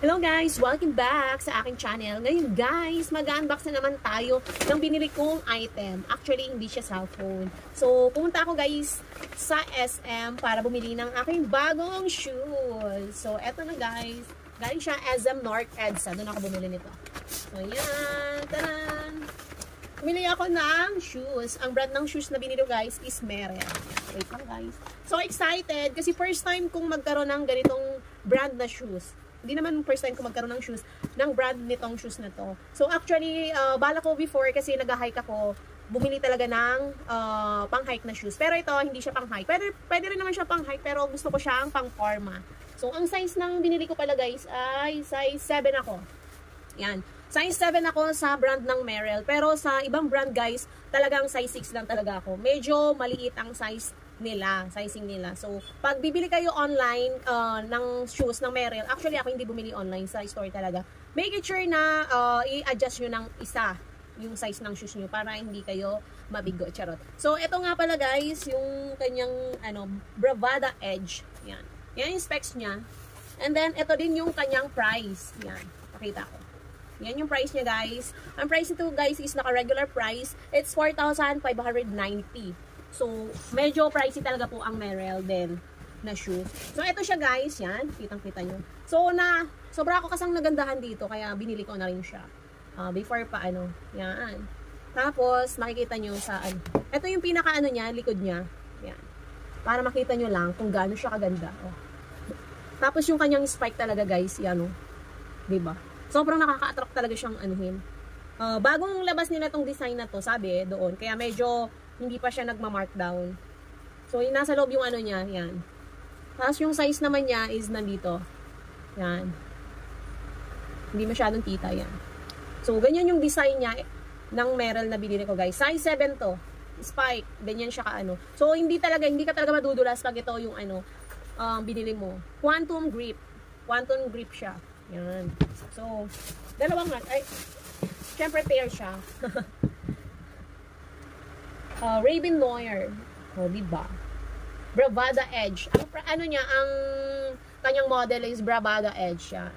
Hello guys! Welcome back sa aking channel. Ngayon guys, mag-unbox na naman tayo ng binili kong item. Actually, hindi siya cellphone. So, pumunta ako guys sa SM para bumili ng aking bagong shoes. So, eto na guys. Galing siya SM North EDSA. Doon ako bumili nito. So, yan. Taran! Bumili ako ng shoes. Ang brand ng shoes na binili guys is Merrell. Wait lang guys. So excited kasi first time kong magkaroon ng ganitong brand na shoes. Hindi naman first time ko magkaroon ng shoes, ng brand nitong shoes na to. So actually, uh, bala ko before kasi nag-hike ako, bumili talaga ng uh, pang-hike na shoes. Pero ito, hindi siya pang-hike. Pwede, pwede rin naman siya pang-hike, pero gusto ko siyang pang-forma. So, ang size ng binili ko pala guys ay size 7 ako. Yan. Size 7 ako sa brand ng Merrell. Pero sa ibang brand guys, talagang size 6 lang talaga ako. Medyo maliit ang size nila, sizing nila. So, pag bibili kayo online uh, ng shoes ng Merrell, actually ako hindi bumili online sa store talaga. Make it sure na uh, i-adjust nyo ng isa yung size ng shoes nyo para hindi kayo mabigo. Charot. So, ito nga pala guys, yung kanyang ano, Bravada Edge. Yan. Yan yung specs niya. And then, ito din yung kanyang price. Yan. Pakita ko. Yan yung price niya guys. Ang price nito guys is naka-regular price. It's 4,590. So, medyo pricey talaga po ang Merrell din na shoe. So, ito siya guys, yan. Kitang-kita nyo. So, na, sobra ako kasang nagandahan dito, kaya binili ko na rin siya. Uh, before pa, ano, yan. Tapos, makikita nyo sa, ano, ito yung pinaka, ano niya, likod niya. Yan. Para makita nyo lang kung gaano siya kaganda. Oh. Tapos, yung kanyang spike talaga guys, yan, oh. Diba? Sobrang nakaka-attract talaga siyang anuhin. Uh, bagong labas nila tong design na to, sabi doon. Kaya medyo hindi pa siya nagma-markdown. So, yung nasa loob yung ano niya, yan. Tapos yung size naman niya is nandito. Yan. Hindi masyadong kita yan. So, ganyan yung design niya ng Merrell na binili ko, guys. Size 7 to. Spike. Ganyan siya kaano. So, hindi talaga, hindi ka talaga madudulas pag ito yung ano, um, binili mo. Quantum grip. Quantum grip siya. Yan. So, dalawang. Ay, syempre pair siya. uh, Raven Noir. O, oh, diba? Bravada Edge. Ang, ano niya, ang kanyang model is Bravada Edge. Yan.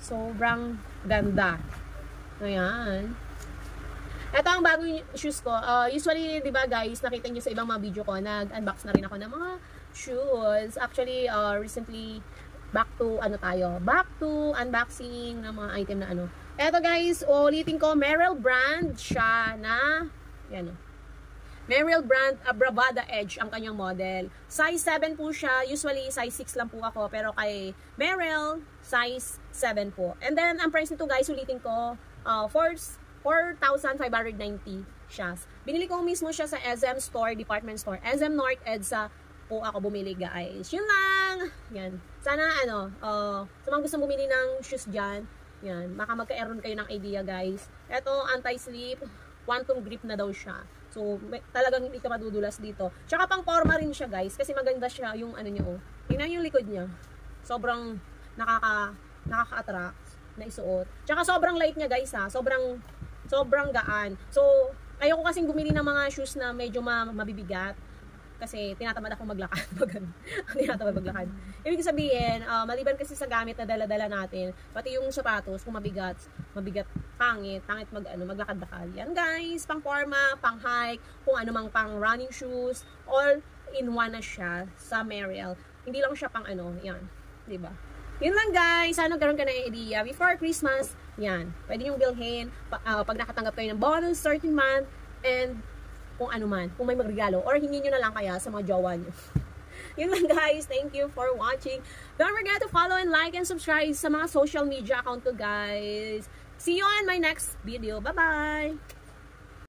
Sobrang ganda. Ayan. Ito ang bagong shoes ko. Uh, usually, di ba guys, nakita niyo sa ibang mga video ko, nag-unbox na rin ako ng mga shoes. Actually, uh, recently, back to, ano tayo, back to unboxing ng mga item na ano. Eto guys, ulitin ko, Merrell brand siya na, yan o. Merrell brand uh, Bravada Edge ang kanyang model. Size 7 po siya. Usually, size 6 lang po ako. Pero kay Merrell, size 7 po. And then, ang price nito guys, ulitin ko, uh, 4,590 siya. Binili ko mismo siya sa SM Store, Department Store. SM North EDSA po ako bumili guys. Yun lang. Yan. Sana ano, uh, sa mga gustong bumili ng shoes dyan, yan, baka magka-eron kayo ng idea guys. Ito, anti-slip, quantum grip na daw siya. So, may, talagang hindi ka madudulas dito. Tsaka pang forma rin siya guys, kasi maganda siya yung ano niyo. Oh. Tingnan yung likod niya. Sobrang nakaka nakaka-attract na isuot. Tsaka sobrang light niya guys ha. Sobrang sobrang gaan. So, ayoko kasing bumili ng mga shoes na medyo ma mabibigat kasi tinatamad ako maglakad. tinatamad maglakad. Ibig sabihin, uh, maliban kasi sa gamit na dala-dala natin, pati yung sapatos, kung mabigat, mabigat, pangit, pangit mag, ano, maglakad-lakad. Yan guys, pang forma, pang hike, kung ano mang pang running shoes, all in one na siya sa Merrell. Hindi lang siya pang ano, yan. ba diba? Yun lang guys, sana ganoon ka na idea. Before Christmas, yan. Pwede yung bilhin pa, uh, pag nakatanggap kayo ng bonus, 13 month, and kung ano man, kung may magregalo, or hingin nyo na lang kaya sa mga jowa nyo. Yun lang guys, thank you for watching. Don't forget to follow and like and subscribe sa mga social media account ko guys. See you on my next video. Bye-bye!